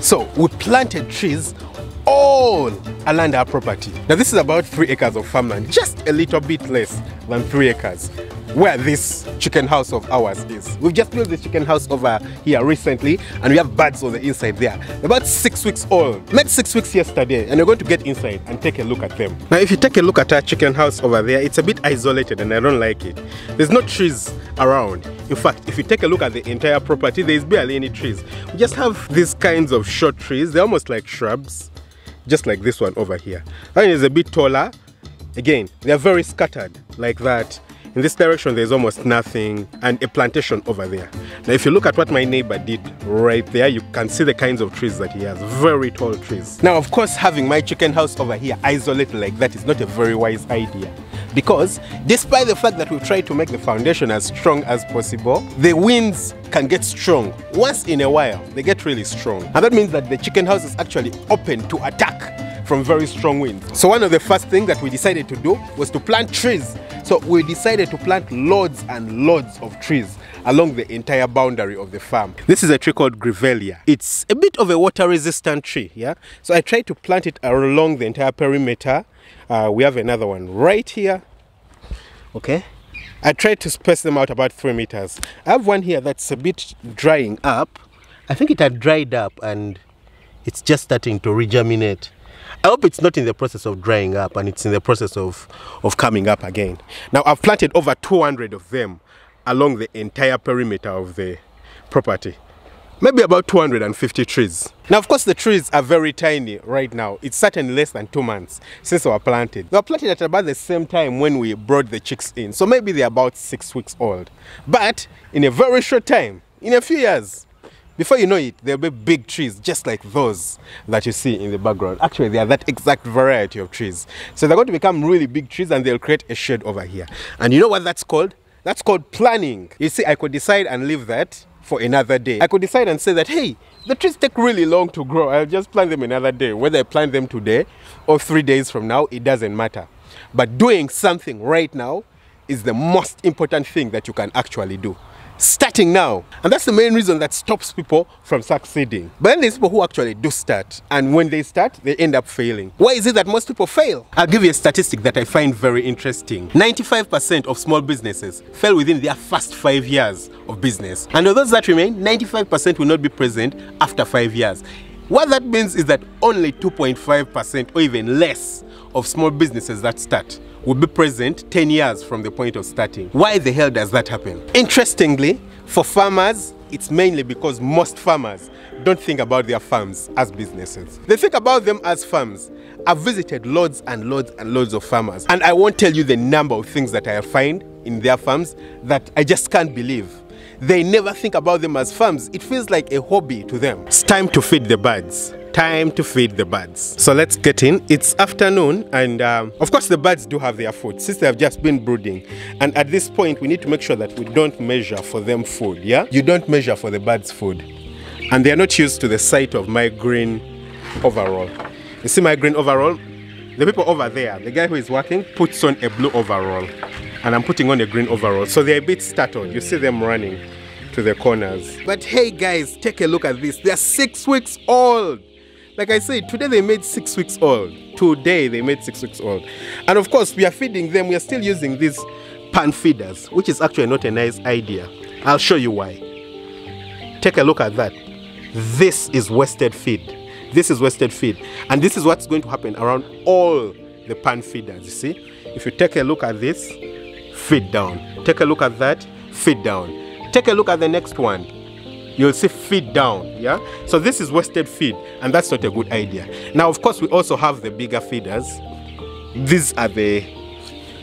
So we planted trees all around our property. Now this is about three acres of farmland, just a little bit less than three acres where this chicken house of ours is. We've just built this chicken house over here recently and we have birds on the inside there. About six weeks old. Made six weeks yesterday and we're going to get inside and take a look at them. Now if you take a look at our chicken house over there, it's a bit isolated and I don't like it. There's no trees around. In fact, if you take a look at the entire property, there's barely any trees. We just have these kinds of short trees. They're almost like shrubs, just like this one over here. That one is a bit taller. Again, they're very scattered like that. In this direction, there's almost nothing and a plantation over there. Now, if you look at what my neighbor did right there, you can see the kinds of trees that he has, very tall trees. Now, of course, having my chicken house over here isolated like that is not a very wise idea because despite the fact that we've tried to make the foundation as strong as possible, the winds can get strong. Once in a while, they get really strong. And that means that the chicken house is actually open to attack from very strong winds. So one of the first things that we decided to do was to plant trees. So we decided to plant loads and loads of trees along the entire boundary of the farm. This is a tree called Grevillea. It's a bit of a water resistant tree, yeah? So I tried to plant it along the entire perimeter. Uh, we have another one right here, okay? I tried to space them out about three meters. I have one here that's a bit drying up. I think it had dried up and it's just starting to regerminate. I hope it's not in the process of drying up and it's in the process of, of coming up again. Now I've planted over 200 of them along the entire perimeter of the property. Maybe about 250 trees. Now, of course, the trees are very tiny right now. It's certainly less than two months since they were planted. They were planted at about the same time when we brought the chicks in. So maybe they're about six weeks old. But in a very short time, in a few years, before you know it, there'll be big trees just like those that you see in the background. Actually, they are that exact variety of trees. So they're going to become really big trees and they'll create a shade over here. And you know what that's called? That's called planning. You see, I could decide and leave that for another day. I could decide and say that, hey, the trees take really long to grow. I'll just plant them another day. Whether I plant them today or three days from now, it doesn't matter. But doing something right now is the most important thing that you can actually do starting now. And that's the main reason that stops people from succeeding. But then there's people who actually do start. And when they start, they end up failing. Why is it that most people fail? I'll give you a statistic that I find very interesting. 95% of small businesses fail within their first five years of business. And of those that remain, 95% will not be present after five years. What that means is that only 2.5% or even less of small businesses that start will be present 10 years from the point of starting. Why the hell does that happen? Interestingly, for farmers, it's mainly because most farmers don't think about their farms as businesses. They think about them as farms. I've visited loads and loads and loads of farmers, and I won't tell you the number of things that I find in their farms that I just can't believe. They never think about them as farms. It feels like a hobby to them. It's time to feed the birds time to feed the birds. So let's get in. It's afternoon and um, of course the birds do have their food since they have just been brooding. And at this point we need to make sure that we don't measure for them food, yeah? You don't measure for the birds food. And they are not used to the sight of my green overall. You see my green overall? The people over there, the guy who is working puts on a blue overall and I'm putting on a green overall. So they're a bit startled. You see them running to the corners. But hey guys, take a look at this. They're six weeks old. Like I said, today they made six weeks old. Today they made six weeks old. And of course, we are feeding them. We are still using these pan feeders, which is actually not a nice idea. I'll show you why. Take a look at that. This is wasted feed. This is wasted feed. And this is what's going to happen around all the pan feeders, you see? If you take a look at this, feed down. Take a look at that, feed down. Take a look at the next one, you'll see feed down yeah? So this is wasted feed and that's not a good idea. Now of course we also have the bigger feeders. These are the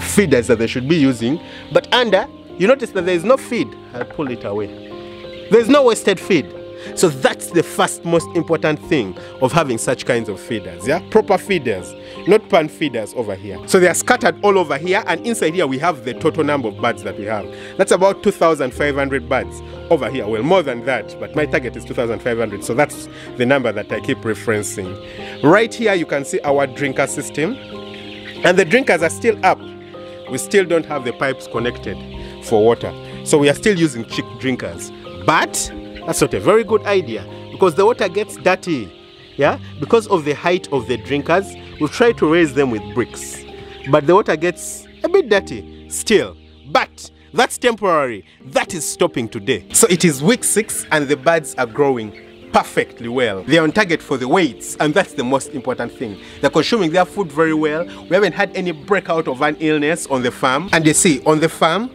feeders that they should be using. But under you notice that there is no feed. I'll pull it away. There's no wasted feed so that's the first most important thing of having such kinds of feeders yeah? Proper feeders not pan feeders over here. So they are scattered all over here and inside here we have the total number of birds that we have. That's about 2500 birds over here. Well more than that but my target is 2500 so that's the number that i keep referencing. Right here you can see our drinker system and the drinkers are still up. We still don't have the pipes connected for water. So we are still using chick drinkers but that's not a very good idea because the water gets dirty. Yeah, because of the height of the drinkers, we've tried to raise them with bricks, but the water gets a bit dirty still. But that's temporary. That is stopping today. So it is week six, and the birds are growing perfectly well. They're on target for the weights, and that's the most important thing. They're consuming their food very well. We haven't had any breakout of an illness on the farm. And you see, on the farm,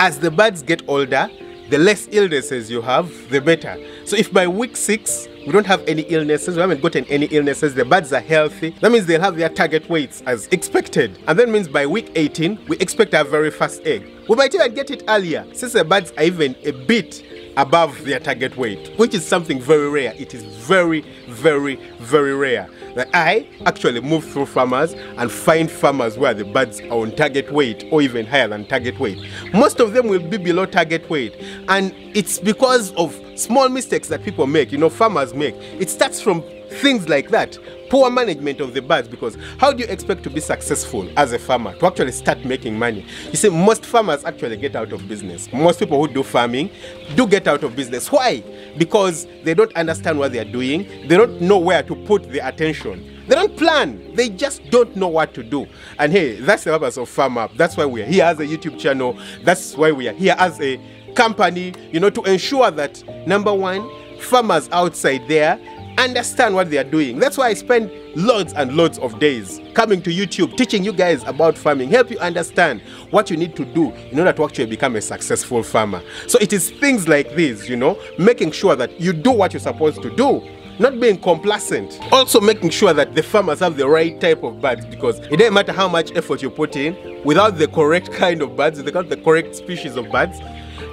as the birds get older, the less illnesses you have, the better. So if by week six, we don't have any illnesses, we haven't gotten any illnesses, the birds are healthy, that means they'll have their target weights as expected. And that means by week 18, we expect our very first egg. We might even get it earlier, since the birds are even a bit above their target weight, which is something very rare. It is very, very, very rare that I actually move through farmers and find farmers where the birds are on target weight or even higher than target weight. Most of them will be below target weight, and it's because of small mistakes that people make, you know, farmers make. It starts from things like that. Poor management of the birds because how do you expect to be successful as a farmer to actually start making money? You see most farmers actually get out of business. Most people who do farming do get out of business. Why? Because they don't understand what they are doing. They don't know where to put their attention. They don't plan. They just don't know what to do. And hey that's the purpose of farm up. That's why we are here as a youtube channel. That's why we are here as a company you know to ensure that number one farmers outside there understand what they are doing. That's why I spend loads and loads of days coming to YouTube, teaching you guys about farming, help you understand what you need to do in order to actually become a successful farmer. So it is things like this, you know, making sure that you do what you're supposed to do. Not being complacent. Also making sure that the farmers have the right type of birds because it doesn't matter how much effort you put in, without the correct kind of birds, without the correct species of birds,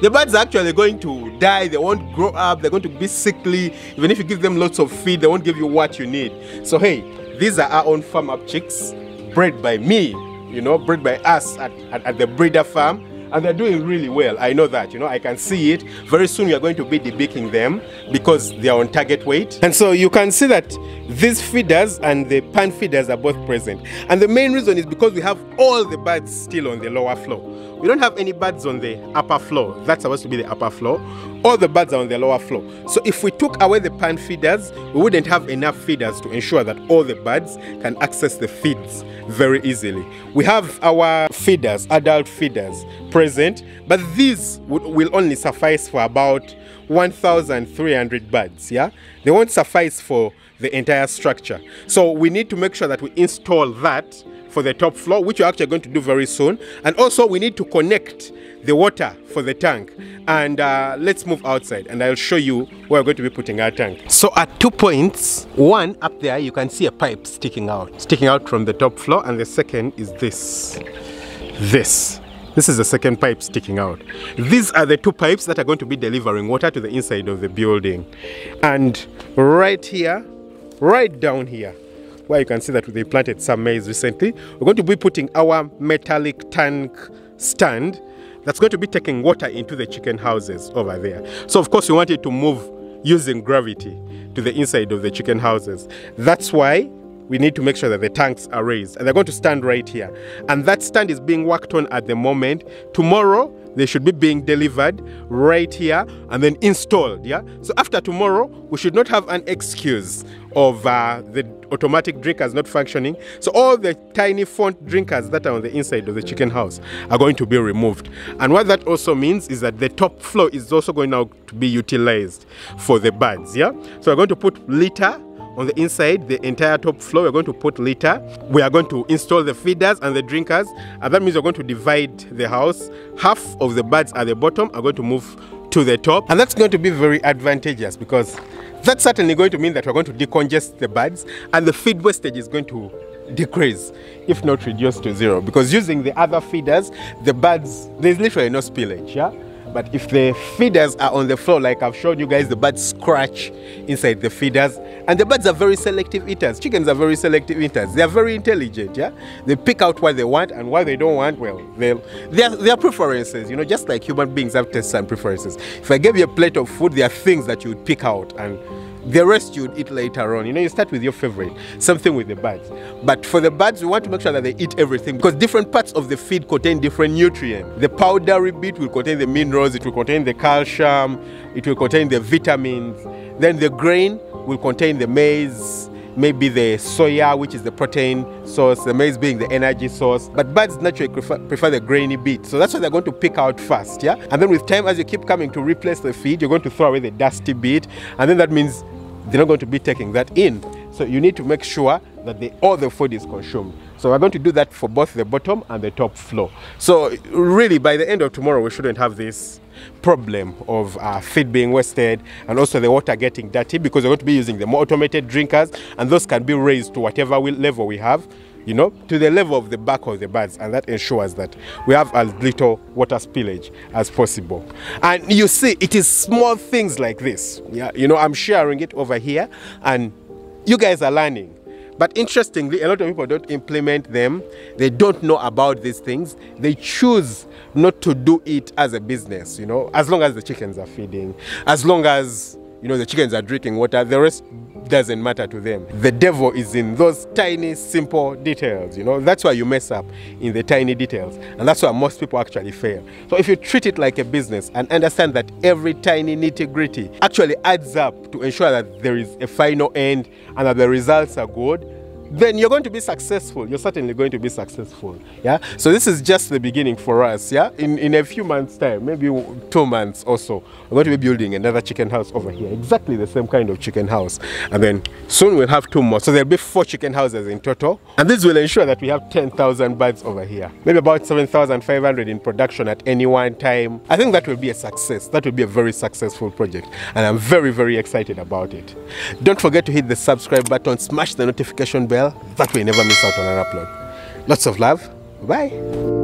the birds are actually going to die. They won't grow up. They're going to be sickly. Even if you give them lots of feed they won't give you what you need. So hey these are our own farm up chicks bred by me you know bred by us at, at, at the breeder farm and they're doing really well. I know that, you know, I can see it. Very soon we are going to be debeaking them because they are on target weight. And so you can see that these feeders and the pan feeders are both present. And the main reason is because we have all the birds still on the lower floor. We don't have any birds on the upper floor. That's supposed to be the upper floor. All the birds are on the lower floor. So if we took away the pan feeders, we wouldn't have enough feeders to ensure that all the birds can access the feeds very easily. We have our feeders, adult feeders, present, but these will only suffice for about 1,300 birds. Yeah, they won't suffice for the entire structure. So we need to make sure that we install that for the top floor, which we're actually going to do very soon. And also we need to connect the water for the tank. And uh, let's move outside and I'll show you where we're going to be putting our tank. So at two points, one up there, you can see a pipe sticking out, sticking out from the top floor. And the second is this, this. This is the second pipe sticking out. These are the two pipes that are going to be delivering water to the inside of the building. And right here, right down here, where you can see that they planted some maize recently. We're going to be putting our metallic tank stand that's going to be taking water into the chicken houses over there. So of course we wanted to move using gravity to the inside of the chicken houses. That's why we need to make sure that the tanks are raised and they're going to stand right here. And that stand is being worked on at the moment. Tomorrow they should be being delivered right here and then installed yeah? So after tomorrow we should not have an excuse of uh, the automatic drinkers not functioning. So all the tiny font drinkers that are on the inside of the chicken house are going to be removed. And what that also means is that the top floor is also going now to be utilized for the birds yeah? So we're going to put litter on the inside, the entire top floor, we're going to put litter. We are going to install the feeders and the drinkers. And that means we're going to divide the house. Half of the birds at the bottom are going to move to the top. And that's going to be very advantageous because that's certainly going to mean that we're going to decongest the birds and the feed wastage is going to decrease, if not reduce to zero. Because using the other feeders, the birds, there's literally no spillage, yeah? But if the feeders are on the floor, like I've shown you guys, the birds scratch inside the feeders. And the birds are very selective eaters. Chickens are very selective eaters. They are very intelligent, yeah? They pick out what they want and what they don't want, well, they'll, their preferences, you know, just like human beings have tastes and preferences. If I gave you a plate of food, there are things that you would pick out and the rest you'd eat later on. You know, you start with your favorite, something with the birds. But for the birds, we want to make sure that they eat everything because different parts of the feed contain different nutrients. The powdery bit will contain the minerals, it will contain the calcium, it will contain the vitamins. Then the grain will contain the maize, maybe the soya, which is the protein source, the maize being the energy source. But birds naturally prefer, prefer the grainy bit. So that's what they're going to pick out first, yeah? And then with time, as you keep coming to replace the feed, you're going to throw away the dusty bit. And then that means they're not going to be taking that in. So you need to make sure that the, all the food is consumed. So we're going to do that for both the bottom and the top floor. So really, by the end of tomorrow, we shouldn't have this problem of uh, feed being wasted and also the water getting dirty because we're going to be using the more automated drinkers and those can be raised to whatever we, level we have you know, to the level of the back of the birds, and that ensures that we have as little water spillage as possible. And you see, it is small things like this. Yeah, you know, I'm sharing it over here, and you guys are learning. But interestingly, a lot of people don't implement them. They don't know about these things. They choose not to do it as a business, you know, as long as the chickens are feeding, as long as, you know, the chickens are drinking water, the rest doesn't matter to them. The devil is in those tiny, simple details, you know. That's why you mess up in the tiny details. And that's why most people actually fail. So if you treat it like a business and understand that every tiny nitty gritty actually adds up to ensure that there is a final end and that the results are good, then you're going to be successful. You're certainly going to be successful. Yeah. So this is just the beginning for us. Yeah. In in a few months' time, maybe two months or so, we're going to be building another chicken house over here. Exactly the same kind of chicken house. And then soon we'll have two more. So there'll be four chicken houses in total. And this will ensure that we have 10,000 birds over here. Maybe about 7,500 in production at any one time. I think that will be a success. That will be a very successful project. And I'm very, very excited about it. Don't forget to hit the subscribe button, smash the notification bell. That way you never miss out on an upload. Lots of love. Bye.